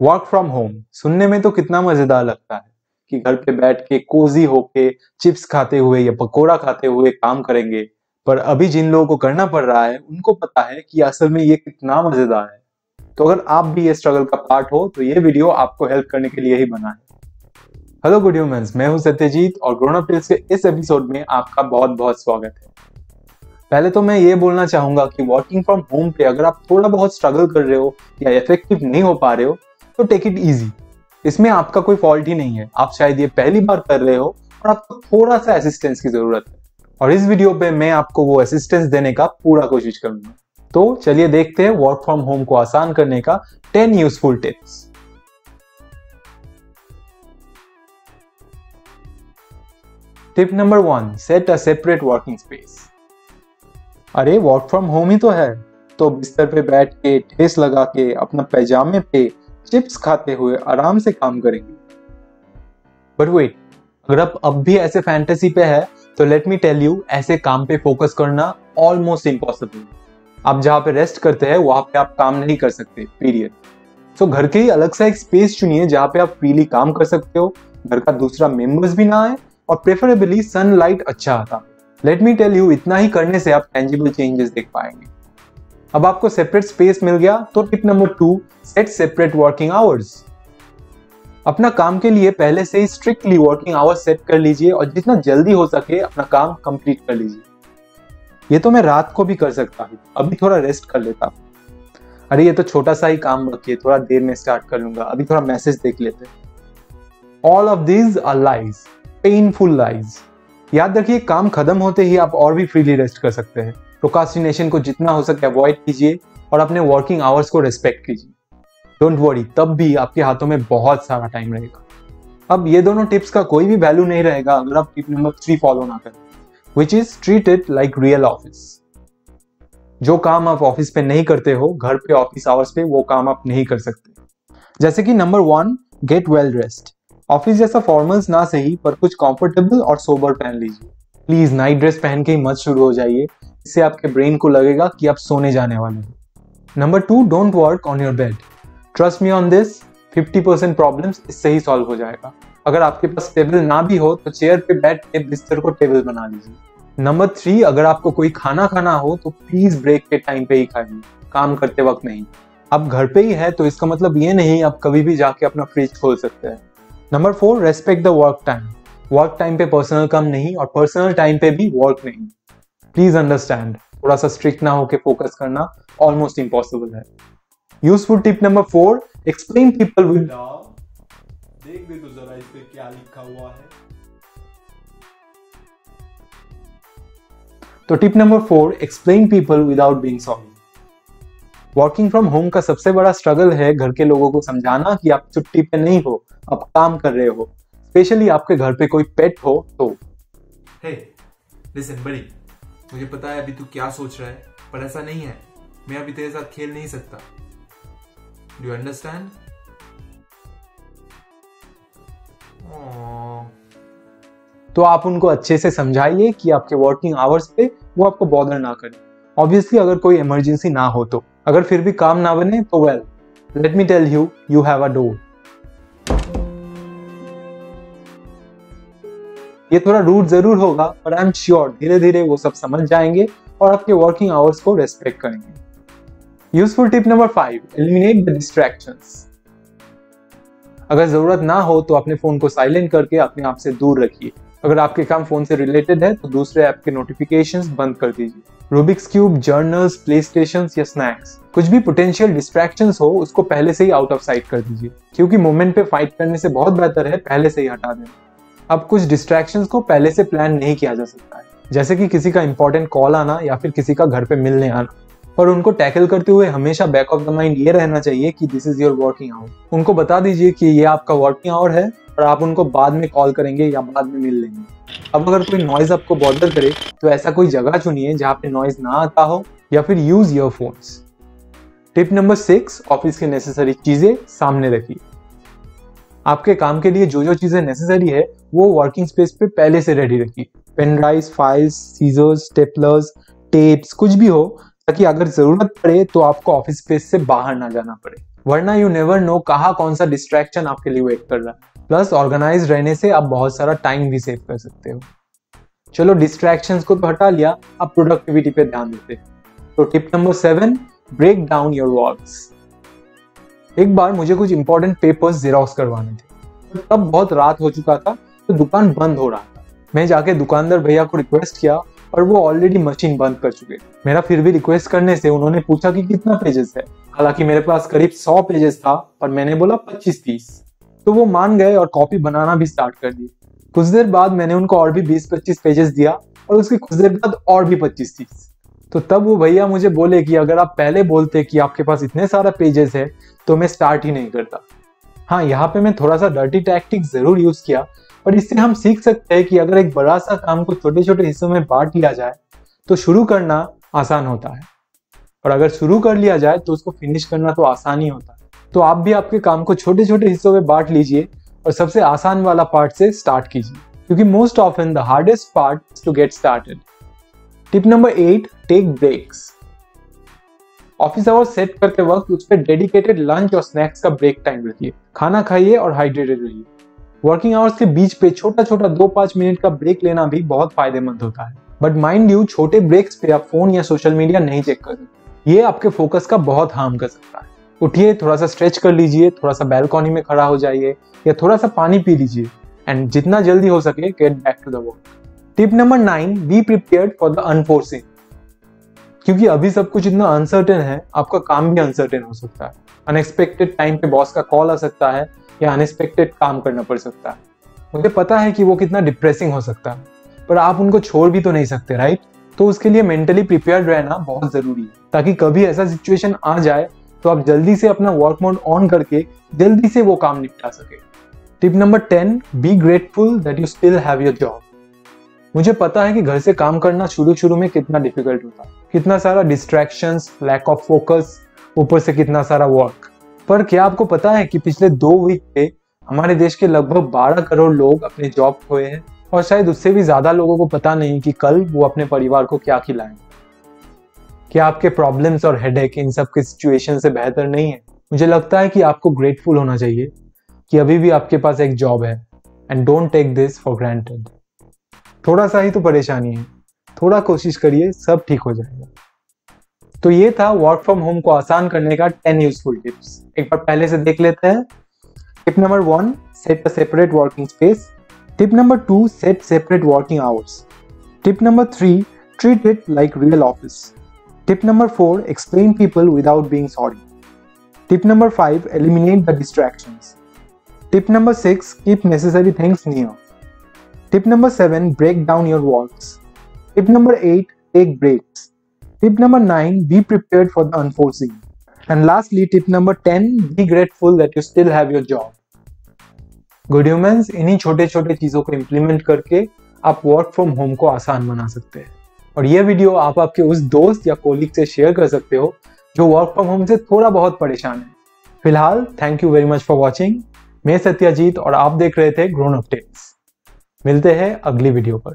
Work from home सुनने में तो कितना मज़ेदार लगता है कि घर पे बैठ के कोजी होके चिप्स खाते हुए या पकोड़ा खाते हुए काम करेंगे। पर अभी जिन लोगों को करना पड़ रहा है, उनको पता है कि असल में ये कितना मज़ेदार है। तो अगर आप भी ये स्ट्रगल का पार्ट हो तो ये वीडियो आपको हेल्प करने के लिए ही बना है। हेलो गुड ह्यूमंस मैं हूँ सत्यजीत और ग्रोन अप के इस एपिसोड में आपका बहुत बहुत स्वागत है। पहले तो मैं ये बोलना चाहूँगा कि वर्किंग फ्रॉम होम पे अगर आप थोड़ा बहुत स्ट्रगल कर रहे हो या इफ़ेक्टिव नहीं हो पा रहे हो तो टेक इट इजी इसमें आपका कोई फॉल्ट ही नहीं है। आप शायद ये पहली बार कर रहे हो और आपको थोड़ा सा असिस्टेंस की ज़रूरत है। और इस वीडियो पे मैं आपको वो असिस्टेंस देने का पूरा कोशिश करूँगा। तो चलिए देखते हैं वर्क फ्रॉम होम को आसान करने का ten useful tips tip number one set a separate working space अरे वर्क फ्रॉम होम ही तो है। तो बिस्तर पे बैठ के ठेस लगा के, अपना पैजामे पे चिप्स खाते हुए आराम से काम करेंगे। बट वेट अगर आप अब भी ऐसे फैंटेसी पे है तो लेट मी टेल यू ऐसे काम पे फोकस करना ऑलमोस्ट इम्पॉसिबल आप जहाँ पे रेस्ट करते हैं वहाँ पे आप काम नहीं कर सकते पीरियड सो so, घर के ही अलग सा एक स्पेस चुनिए जहाँ पे आप फ्रीली काम कर सकते हो घर का दूसरा मेंबर्स भी ना आए और प्रेफरेबली सनलाइट अच्छा आता। लेट मी टेल यू इतना ही करने से आप टेंजिबल चेंजेस देख पाएँगे। अब आपको सेपरेट स्पेस मिल गया तो tip number two set separate working hours अपना काम के लिए पहले से ही स्ट्रिक्टली वर्किंग आवर्स सेट कर लीजिए और जितना जल्दी हो सके अपना काम कंप्लीट कर लीजिए। ये तो मैं रात को भी कर सकता हूँ, अभी थोड़ा रेस्ट कर लेता हूँ। अरे ये तो छोटा सा ही काम रखिए थोड़ा देर में स्टार्ट कर लूँगा, अभी थोड़ा मैसेज देख लेते all of these are lies painful lies याद रखिए, काम खत्म होते ही आप और भी फ्रीली रेस्ट कर सकते हैं। प्रोकास्टिनेशन को जितना हो सके अवॉइड कीजिए और अपने वर्किंग आवर्स को रिस्पेक्ट कीजिए। डोंट वरी तब भी आपके हाथों में बहुत सारा टाइम रहेगा। अब ये दोनों टिप्स का कोई भी वैल्यू नहीं रहेगा अगर आप टिप नंबर थ्री फॉलो ना करें which is treat it like real office जो काम आप ऑफ़िस पे नहीं करते हो, घर पे ऑफ़िस आवर्स पे, वो काम आप नहीं कर सकते। जैसे कि number one get well dressed office जैसा फॉर्मल्स ना सही, पर कुछ कंफर्टेबल और सोबर पहन लीजिए। प्लीज़ नाइट ड्रेस पहन के ही मत शुरू हो जाइए। इससे आपके ब्रेन को लगेगा कि आप सोने जाने वाले हैं। Number two don't work on your bed trust me on this 50 percent problem इससे ही सॉल्व हो जाएगा। अगर आपके पास टेबल ना भी हो तो चेयर पे बैठ के बिस्तर को टेबल बना लीजिए। नंबर थ्री अगर आपको कोई खाना खाना हो तो प्लीज़ ब्रेक के टाइम पे ही खाइए। काम करते वक्त नहीं। आप घर पे ही है तो इसका मतलब ये नहीं, आप कभी भी जाके अपना फ्रिज खोल सकते हैं। Number four respect the work time work time पे पर्सनल काम नहीं और पर्सनल टाइम पे भी वर्क नहीं। प्लीज़ अंडरस्टैंड थोड़ा सा स्ट्रिक्ट ना होके फोकस करना ऑलमोस्ट इम्पॉसिबल है। Useful tip number four explain people with देख दे तो जरा इस पे क्या लिखा हुआ है। तो tip number four explain people without being sorry working from home का सबसे बड़ा स्ट्रगल है घर के लोगों को समझाना कि आप छुट्टी पे नहीं हो आप काम कर रहे हो। स्पेशली आपके घर पे कोई पेट हो तो। हे लिसन बड़ी मुझे पता है अभी तू क्या सोच रहा है, पर ऐसा नहीं है। मैं अभी तेरे साथ खेल नहीं सकता। डू अंडरस्टैंड तो आप उनको अच्छे से समझाइए कि आपके वर्किंग आवर्स पे वो आपको बॉदर ना करें। ऑब्वियसली अगर कोई इमरजेंसी ना हो तो। अगर फिर भी काम ना बने तो well let me tell you you have a door ये थोड़ा रूट ज़रूर होगा पर आई एम श्योर धीरे धीरे वो सब समझ जाएँगे और आपके वर्किंग आवर्स को रेस्पेक्ट करेंगे। Useful tip number five eliminate the distraction अगर ज़रूरत ना हो तो अपने फ़ोन को साइलेंट करके अपने आप से दूर रखिए। अगर आपके काम फ़ोन से रिलेटेड है तो दूसरे ऐप के नोटिफिकेशन बंद कर दीजिए। Rubik's cube journals PlayStation या स्नैक्स कुछ भी पोटेंशियल डिस्ट्रैक्शन हो, उसको पहले से ही आउट ऑफ़ साइट कर दीजिए। क्योंकि मोमेंट पे फाइट करने से बहुत बेहतर है, पहले से ही हटा देना अब कुछ डिस्ट्रैक्शन को पहले से प्लान नहीं किया जा सकता है। जैसे कि किसी का इंपॉर्टेंट कॉल आना या फिर किसी का घर पे मिलने आना। पर उनको टैकल करते हुए हमेशा बैक ऑफ़ द माइंड ये रहना चाहिए कि this is your working hour उनको बता दीजिए कि ये आपका वर्किंग आवर है और आप उनको बाद में कॉल करेंगे या बाद में मिल लेंगे। अब अगर कोई नॉइज़ आपको बॉर्डर करे तो ऐसा कोई जगह चुनिए जहाँ पे नॉइज़ ना आता हो या फिर use earphones tip number six office की नेसेसरी चीज़ें सामने रखिए। आपके काम के लिए जो जो चीज़ें नेसेसरी है, वो वर्किंग स्पेस पे पहले से रेडी रखिए। Pen drive files scissors staplers tapes कुछ भी हो, ताकि अगर ज़रूरत पड़े तो आपको ऑफ़िस स्पेस से बाहर ना जाना पड़े। वरना यू नेवर नो कहा कौन सा डिस्ट्रैक्शन आपके लिए वेट कर रहा है। प्लस ऑर्गेनाइज रहने से आप बहुत सारा टाइम भी सेव कर सकते हो। चलो डिस्ट्रैक्शंस को तो हटा लिया, अब प्रोडक्टिविटी पे ध्यान देते तो tip number seven break down your works एक बार मुझे कुछ इंपॉर्टेंट पेपर्स जेरोक्स करवाने थे। तब बहुत रात हो चुका था तो दुकान बंद हो रहा था। मैं जाके दुकानदार भैया को रिक्वेस्ट किया और वो ऑलरेडी मशीन बंद कर चुके मेरा फिर भी रिक्वेस्ट करने से उन्होंने पूछा कि कितना पेजेस है। हालाँकि मेरे पास करीब सौ पेजेस था और मैंने बोला पच्चीस तीस। तो वो मान गए और कॉपी बनाना भी स्टार्ट कर दी कुछ देर बाद मैंने उनको और भी बीस पच्चीस पेजेस दिया और उसके कुछ देर बाद और भी पच्चीस तीस। तो तब वो भैया मुझे बोले कि अगर आप पहले बोलते कि आपके पास इतने सारा पेजेस है तो मैं स्टार्ट ही नहीं करता। हाँ यहाँ पे मैं थोड़ा सा डर्टी टैक्टिक ज़रूर यूज़ किया और इससे हम सीख सकते हैं कि अगर एक बड़ा सा काम को छोटे छोटे हिस्सों में बांट लिया जाए तो शुरू करना आसान होता है। और अगर शुरू कर लिया जाए तो उसको फिनिश करना तो आसान ही होता है। तो आप भी आपके काम को छोटे छोटे हिस्सों में बांट लीजिए और सबसे आसान वाला पार्ट से स्टार्ट कीजिए, क्योंकि most often the hardest part to get started tip number eight take breaks office hour set करते वक्त उस पर डेडिकेटेड लंच और स्नैक्स का ब्रेक टाइम रखिए खाना खाइए और हाइड्रेटेड रहिए। वर्किंग आवर्स के बीच पे छोटा छोटा दो पाँच मिनट का ब्रेक लेना भी बहुत फ़ायदेमंद होता है। बट माइंड यू छोटे ब्रेक्स पे आप फ़ोन या सोशल मीडिया नहीं चेक कर ये आपके फोकस का बहुत हार्म कर सकता है। उठिए थोड़ा सा स्ट्रेच कर लीजिए थोड़ा सा बैल्कॉनी में खड़ा हो जाइए या थोड़ा सा पानी पी लीजिए। एंड जितना जल्दी हो सके get back to the work tip number nine be prepared for the unforeseen क्योंकि अभी सब कुछ इतना अनसर्टेन है, आपका काम भी अनसर्टेन हो सकता है। अनएक्सपेक्टेड टाइम पे बॉस का कॉल आ सकता है या अनएक्सपेक्टेड काम करना पड़ सकता है। मुझे पता है कि वो कितना डिप्रेसिंग हो सकता है, पर आप उनको छोड़ भी तो नहीं सकते राइट तो उसके लिए मेंटली प्रिपेयर्ड रहना बहुत ज़रूरी है, ताकि कभी ऐसा सिचुएशन आ जाए तो आप जल्दी से अपना वर्क मोड ऑन करके जल्दी से वो काम निपटा सके। Tip number ten be grateful that you still have your job मुझे पता है कि घर से काम करना शुरू शुरू में कितना डिफ़िकल्ट होता कितना सारा डिस्ट्रैक्शन लैक ऑफ़ फोकस ऊपर से कितना सारा वर्क पर क्या आपको पता है कि पिछले दो वीक पे हमारे देश के लगभग 12 करोड़ लोग अपने जॉब खोए हैं और शायद उससे भी ज़्यादा लोगों को पता नहीं कि कल वो अपने परिवार को क्या खिलाएँगे। क्या आपके प्रॉब्लम्स और हेडेक इन सब के सिचुएशन से बेहतर नहीं है? मुझे लगता है कि आपको ग्रेटफुल होना चाहिए कि अभी भी आपके पास एक जॉब है। And don't take this for granted थोड़ा सा ही तो परेशानी है। थोड़ा कोशिश करिए, सब ठीक हो जाएगा। तो ये था वर्क फ्रॉम होम को आसान करने का टेन यूजफुल टिप्स एक बार पहले से देख लेते हैं। Tip number one set a separate working space tip number two set separate working hours tip number three treat it like real office tip number four explain people without being sorry tip number five eliminate the distraction tip number six keep necessary things near Tip number 7 Break down your walls. Tip number 8 Take breaks. Tip number 9 Be prepared for the unforeseen. And lastly, tip number 10 Be grateful that you still have your job. Good humans इन्हीं छोटे छोटे चीज़ों को implement करके आप work from home को आसान बना सकते हैं और ये वीडियो आप आपके उस दोस्त या कोलिग से शेयर कर सकते हो जो वर्क फ्रॉम होम से थोड़ा बहुत परेशान है फ़िलहाल thank you very much for watching मैं सत्याजीत और आप देख रहे थे ग्रोन अपडेट्स मिलते हैं अगली वीडियो पर।